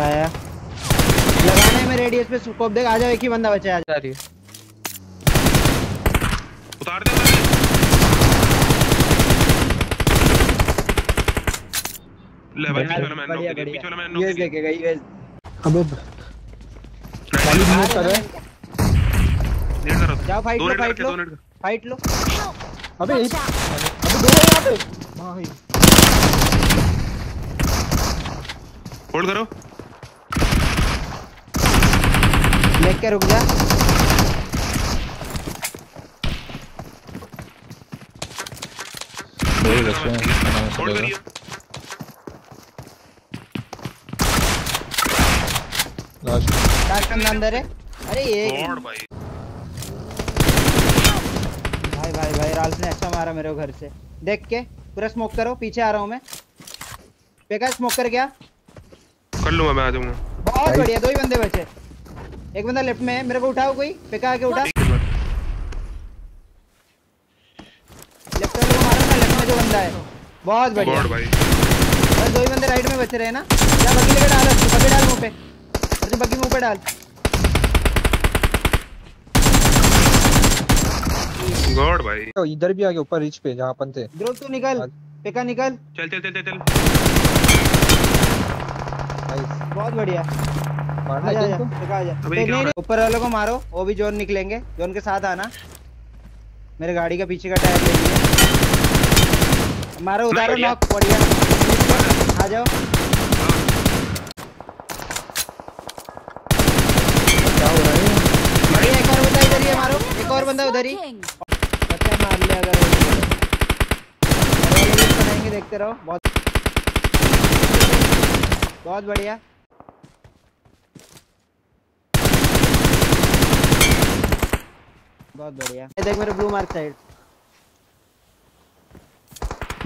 आया लगाने में रेडियस पे स्कोप देख आ जाओ एक ही बंदा बचा है आ जा रही है उतार दे ले भाई पीछे वाला मैन नॉक दे पीछे वाला मैन नॉक दे। देखेगा यूएस अबे खाली कर रहा है। नेट करो। जाओ, fight दो लो। फाइट लो। अबे अबे दो है यहाँ पे। भाई। होल्ड करो। देख के रुक जा? अंदर है। अरे ये भाई। भाई भाई भाई राल्फ ने अच्छा मारा मेरे घर से। देख के पूरा स्मोक करो पीछे आ रहा हूँ मैं। पेका स्मोक कर गया। कर लूँगा मैं आ जाऊँगा। बहुत बढ़िया दो ही बंदे बचे। एक बंदा लेफ़्ट में है मेरे को उठाओ कोई। पेका आके उठा। लेफ़्ट वाले को मारो ना लेफ़्ट में जो बंदा है। बहुत बढ़िया। गॉड भाई। बस दो ही बंदे राइट में बचे रहे ना। जा बग्गी लेके डाल उसको बग्गी डाल मुँह पे। अर्जुन बग्गी मुँह पे डाल। गॉड भाई। तो इधर भी आ गया ऊपर रिच पे जहाँ अपन थे। ध्रुव तू निकल। आज- पेका निकल। चल चल चल चल चल। नाइस बहुत बढ़िया। मारना तो ऊपर वालों को मारो वो भी जोन निकलेंगे। जोन के साथ आना। मेरे गाड़ी का पीछे का टायर ले लिया। मारो उतारो नॉक बढ़िया। आ जाओ। क्या हो रहा है? बढ़िया एक और बंदा इधर ही है मारो। एक और बंदा उधर ही। अच्छा मार लिया अगर बनाएँगे देखते रहो। बहुत बहुत बढ़िया। बहुत बढ़िया। ये देख मेरे ब्लू मार्क साइड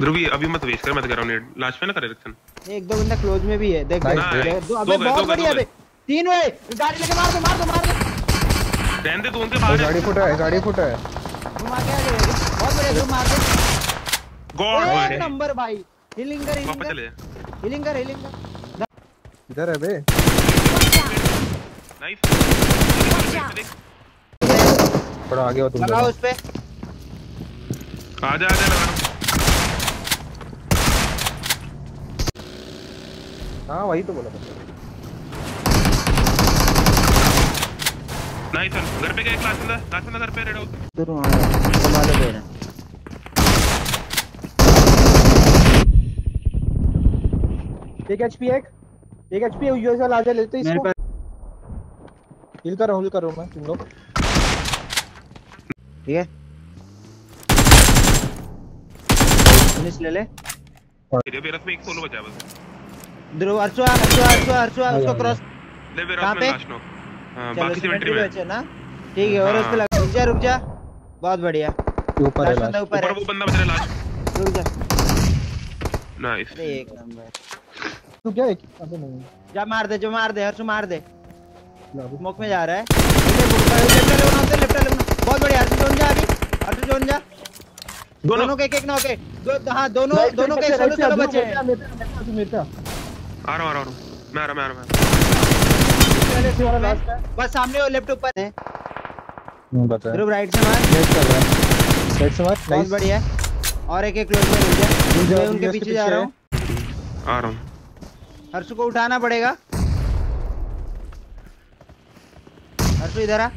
ध्रुवी अभी मत वेस्ट कर मैं तो कह रहा हूँ नेट लास्ट में ना करे रिक्शन एक दो बंदा क्लोज में भी है देख. दो अबे बहुत बढ़िया दो बे तीन हुए गाड़ी लेके मार दो मार दो मार दो। रहने दे तू उनके वो बाहर गाड़ी फुटा है गाड़ी फुटा है। घुमा के आ जाएगा बहुत बढ़िया घुमा मार दो गॉड भाई नंबर भाई। हीलिंग कर वापस हीलिंग चले। कर हीलिंग कर हीलिंग कर। इधर है बे। नाइस थोड़ा आगे हो तुम लगाओ उस पे। आजा आजा लगा रहा हाँ वही तो बोला था। नाइस सर घर पे गया क्लास बंदा क्लास बंदा घर पे रेड हाउस इधर वहाँ संभालो दे रहे हैं। एक एचपी एक। एक एचपी यूएसएल आ जा लेते मेरे इसको हिल करो हिल करो मैं तुम लोग। ठीक है फिनिश ले ले बेरस में एक सोलो बचा है बस ध्रुव अर्चो अर्चो अर्चो अर्चो उसको क्रॉस ले बेरस कहाँ में पे? लास्ट नो हाँ बाकी सिमेट्री में बचे ना ठीक है और हाँ। उस लगा जा रुक जा बहुत बढ़िया ऊपर है लास्ट बंदा ऊपर वो बंदा बच रहा है लास्ट रुक जा नाइस अरे एक नंबर तू क्या एक अबे नहीं जा मार दे जो मार दे हर्षु मार दे। स्मोक में जा रहा है लेफ़्ट वाले लेफ़्ट वाले बहुत बढ़िया जोन जा। दोनों। के एक एक नॉक है दो हाँ दोनों दोनों के सोलो सोलो बचे हैं। मेरे। आ रहा हूँ आ रहा हूँ मैं आ रहा मैं आ रहा मैं पहले से वाला लास्ट है। बस सामने वो लेफ़्ट ऊपर है। हम्म बता ध्रुव राइट से मार। नेट कर रहा है नेट से मार बहुत बढ़िया। और एक एक क्लोज में रुक जा। मैं उनके पीछे जा रहा है। आ रहा हूँ। हर्षु को उठाना पड़ेगा। हर्षु इधर आ।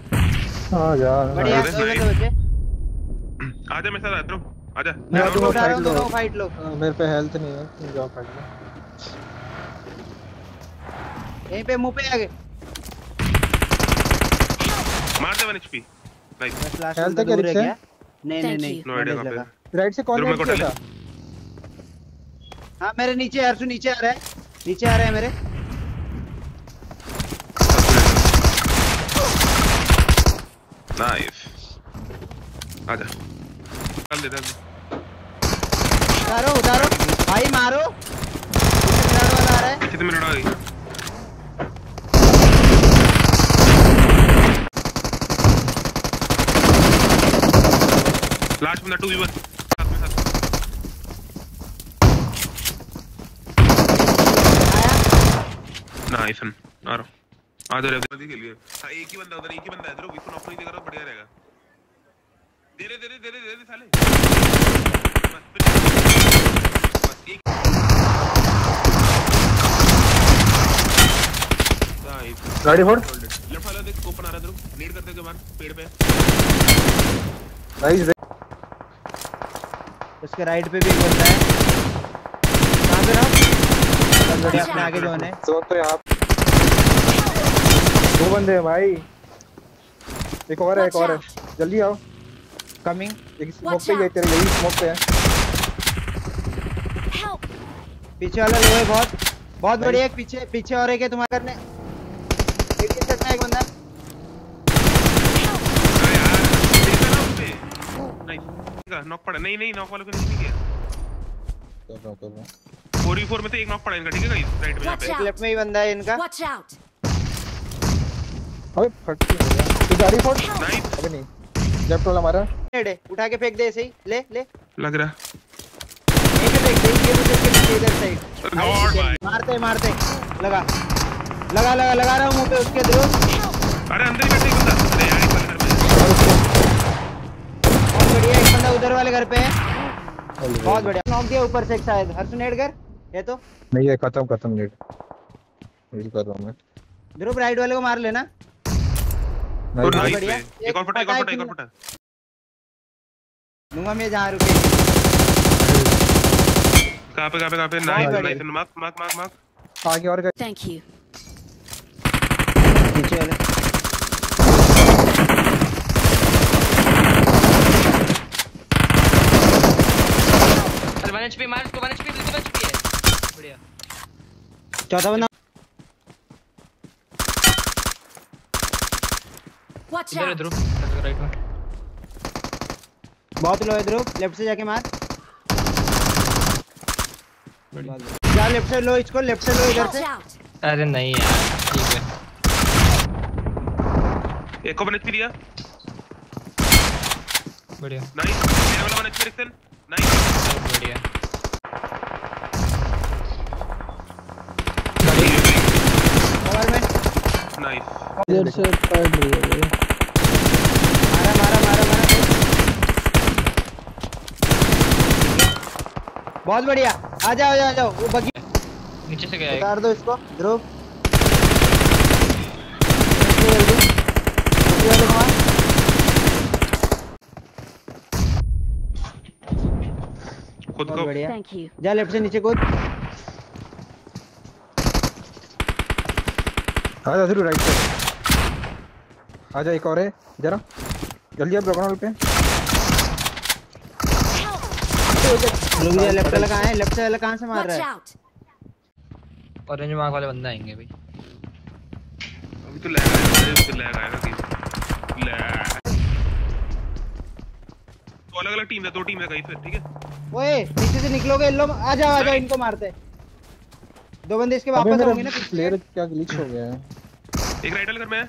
हाँ जा। बढ़िया. बंदे बचे आजा मेरे साथ आ ध्रुव आजा। मैं तो हूँ fight लो। फाइट लो। हाँ, मेरे पे हेल्थ नहीं है तुम जाओ फाइट लो। यहीं पे मुँह पे आ गए मार दे वन एचपी नाइस बस लास्ट Health बंदा है क्या दूर है रिक्शा? नहीं नहीं नहीं। नो आईडिया कहाँ पे। राइट से कौन ध्रुव मेरे नेट को किया था हाँ मेरे नीचे हर्षु नीचे आ रहा है। नीचे आ रहा है मेरे। नाइस आजा। चल दे चल दे उतारो उतारो। भाई मारो। पीछे वाला आ रहा है। से मिनट आ गई लास्ट बंदा 2v1 साथ में साथ नाइस आ रहा आ जा रे खेलिए हाँ एक ही बंदा उधर एक ही बंदा है। इधर इसको नॉक नहीं देगा बढ़िया रहेगा। दे दे दे दे साले। गाड़ी फोड़। लेफ़्ट वाला देख स्कोप बना रहा है इधर नीड करते के बाद पेड़ पे। नाइस उसके राइट पे भी एक बंदा है। कहाँ पे रहो? बढ़िया अपने आगे जो है। तो तो यहाँ। दो बंदे हैं भाई। एक और है एक और है। जल्दी आओ। कमिंग एक स्मोक पे ही है तेरे यही स्मोक पे है। Help! पीछे वाला लो है बहुत। बहुत बढ़िया एक पीछे पीछे और एक है तुम्हारे करने। एक ही सेट में एक बंदा। नॉक पड़ा। नहीं नहीं नॉक वाले को नहीं किया। कर रहा हूँ कर रहा हूँ 4v4 में से एक नॉक पड़ा इनका ठीक है गाइस राइट में यहाँ पे। लेफ़्ट में ही बंदा है इनका। Watch out! अबे फट गया तू गाड़ी फोड़। नाइस अबे नहीं। लेफ़्ट वाला मारा। नेड है उठा के फेंक दे ऐसे ही। ले ले। लग रहा पे फेंक दे ये मुझे इसके पीछे इधर साइड मारते मारते लगा। लगा लगा लगा रहा हूँ मुँह पे उसके ध्रुव अरे अंदर ही बैठे बंदा। अरे यार इस वाले बहुत बढ़िया एक बंदा उधर वाले घर पे है। बहुत बढ़िया। नॉक दिया ऊपर से एक शायद। हर्ष नेड कर ये तो। नहीं है खत्म खत्म नेट। यही कर रहा हूँ मैं। ध्रुव राइट वाले को मार लेना। तो बढ़िया। एक और फटा एक और फटा एक और फटा। लूँगा मैं जहाँ रुके। कहाँ पे कहाँ पे कहाँ पे? Nice nice mark mark mark mark. आगे और गए Thank you. पीछे वाले। अरे वन एचपी मार इसको वन एचपी बिल्कुल एचपी है। बढ़िया। चौथा बंदा। इधर इधर राइट में बहुत लो है ध्रुव लेफ़्ट से जाके मार। बढ़िया जा लेफ़्ट से लो इसको लेफ़्ट से लो इधर से। अरे नहीं यार ठीक है। एक को एचपी दिया बढ़िया। नाइस मेरा वाला वन एचपी रिक्सन नाइस बढ़िया। कवर में। नाइस इधर से पड़ रही है मारा मारा मारा मारा बहुत बढ़िया। आ जाओ आ जाओ वो बगी नीचे से गया उतार दो इसको ध्रुव। खुद को। बढ़िया। जा लेफ़्ट से नीचे कूद। आ जा ज़रूर राइट पे आ जा एक और है जरा। जल्दी आप ब्रोकन पे। रुक जा लेफ़्ट वाला कहाँ है? लेफ़्ट वाला कहाँ से मार रहा है? ऑरेंज मार्क वाले बंदा आएँगे भाई। अभी तो लैग आएगा अभी तो लैग आएगा कि लैग। तो अलग अलग टीम है दो टीम है फिर ठीक है? ओए पीछे से निकलोगे लो आ जाओ आ जाओ इनको मारते। दो बंदे इसके वापस होंगे ना प्लेयर क्या ग्लिच हो गया है? एक राइट वाले घर में है।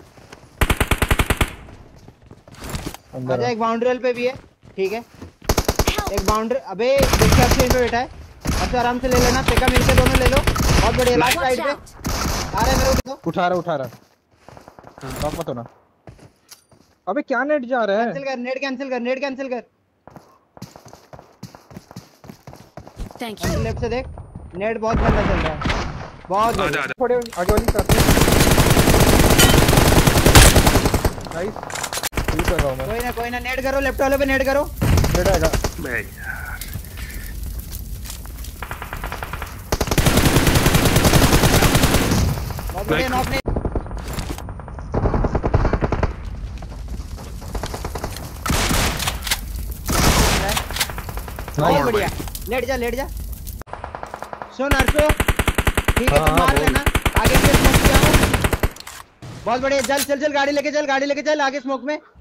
आ अंदर जा एक बाउंड्री वाल पे भी है ठीक है? एक बाउंड्री अबे देखिए इन पे बैठा है। अच्छा आराम से ले लेना पेका मिलके दोनों ले लो। बहुत बढ़िया लास्ट साइड पे। आ रहा है मेरे को उठा रहा उठा रहा। नॉक मत होना। अबे क्या नेट जा रहा है? कैंसिल कर नेट कैंसिल कर नेट कैंसिल कर। Thank you. लेफ़्ट से देख नेट बहुत गंदा चल रहा है। बहुत थोड़े आगे वाली करते नाइस ये हूँ मैं। कोई ना कोई ना नेट करो लेफ़्ट वाले पे नेट करो। मैं यार बहुत बढ़िया Nice. नॉक नहीं बहुत बढ़िया लेट जा लेट जा सुन अर्शो ठीक है मार लेना आगे से स्मोक किया बहुत बढ़िया चल चल चल गाड़ी लेके चल गाड़ी लेके चल आगे स्मोक में बैठ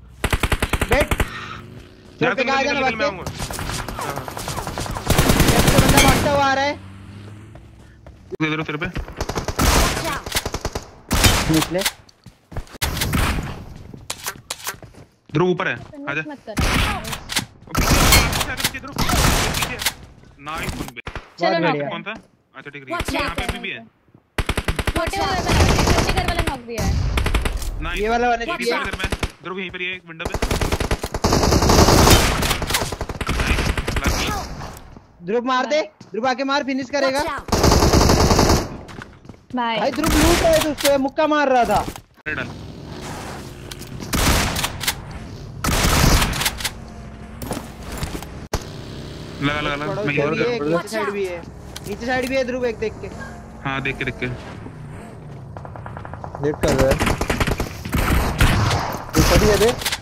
छोड़ पे निकल जाना निकल मैं भाग आऊँगा हाँ, लेफ़्ट से बंदा भागता हुआ आ रहा है हाँ। इधर तेरे पे! निकले ध्रुव ऊपर है आजा नाइस वन बे चलो ना कौन सा अच्छा ठीक है यहाँ. पे भी, भी है छोटे हुए out! मैं नाइस ये वाला एक एचपी ही है बार कर मैं ध्रुव यहीं पर ये विंडो पे नाइस ध्रुव मार दे। ध्रुव आके मार फिनिश करेगा। भाई ध्रुव लूट रहे थे उसको ये मुक्का मार रहा था। लगा लगा लगा। मैं है, नीचे साइड भी है। नीचे साइड भी है ध्रुव एक देख के। हाँ देख के देख के। लेट कर रहा है। ये सभी है दे और मौके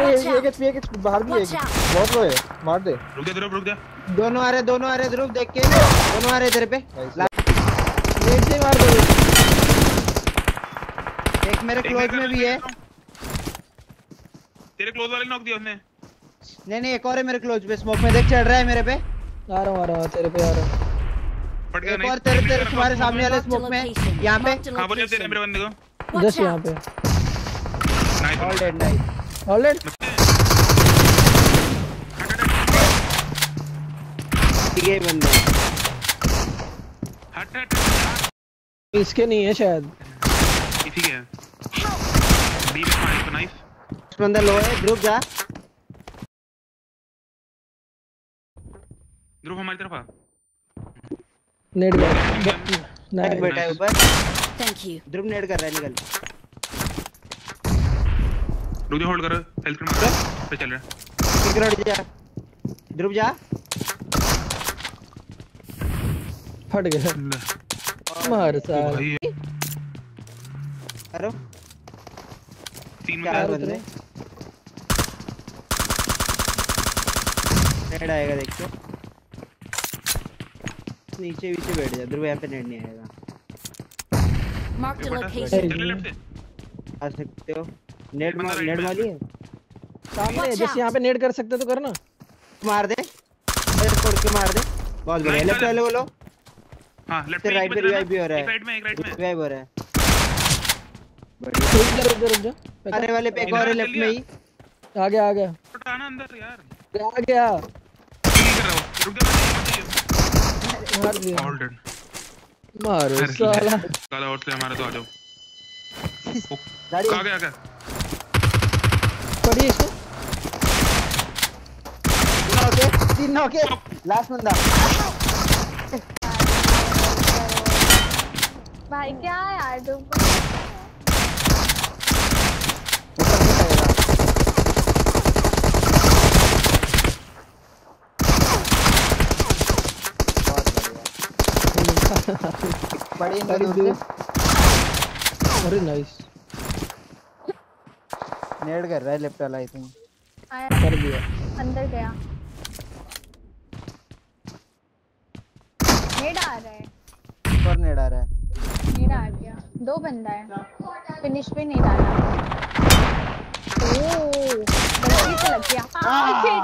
ये एक एचपी एक HP बाहर भी है बहुत लो है मार दे। रुक जा ध्रुव रुक जा। दोनों आ रहे दोनों आ रहे ध्रुव देख के। दोनों आ रहे तेरे पे. लेट से मार दो। एक मेरे क्लोज में भी है। तेरे क्लोज वाले नॉक दिया उसने। नहीं नहीं एक और है मेरे क्लोज पे। स्मोक में देख चढ़ रहा है मेरे पे। आ रहा हूँ आ रहा हूँ तेरे पे आ रहा हूँ। फट गया एक नहीं और तेरे तेरे तुम्हारे सामने वाले स्मोक में। यहाँ पे। हाँ बोलिए तेरे मेरे बंदे को? जस्ट यहाँ! पे। Nice all dead nice already ठीक है बंदा। हट हट हट इसके नहीं है शायद। इसी के बी में नाइस नाइस बंदा लो है ध्रुव जा। ध्रुव हमारी तरफ़ आ। नेट एक नहीं बैठा है ऊपर Thank you. ध्रुव नेड कर रहा है निकल। रुक जा होल्ड करो। हेल्थ कर मार पे चल रहा है। रोड जा ध्रुव जा। फट गया। मार भाई करो तीन चार में बंदे? नेड आएगा देख के नीचे नीचे बैठ जा। ध्रुव यहाँ पे नेड नहीं आएगा। Location. लेफ़्ट से। आ सकते हो। मार right नेड है। सामने जैसे. यहाँ पे नेट कर सकते तो करना। मार दे। नेड छोड़ के मार दे। बहुत बढ़िया लेफ़्ट वाले बोलो। हाँ लेफ़्ट right पे revive भी हो रहा है। राइट में एक राइट में। रिवाइव हो रहा है। बढ़िया रुक जा रुक आने वाले पे एक और लेफ़्ट में ही। आ गया आ गया। आना अंदर यार। आ गया। क्या कर रहा हो रुक जा मार दिया। ऑल डेड मारो साला। काला और से हमारा तो आ जाओ। आ गया आ गया? पड़ी इसको। नौके तीन नौके। लास्ट बंदा। भाई क्या यार तुम बड़ी। अरे नाइस। नेड कर रहा है लेफ़्ट वाला आई थिंक आया। कर दिया। अंदर गया। नेड आ रहा है। पर नेड आ रहा है। नेड आ गया। दो बंदा है। फिनिश पे नहीं डाला ओ गलती से लग गया। हाँ।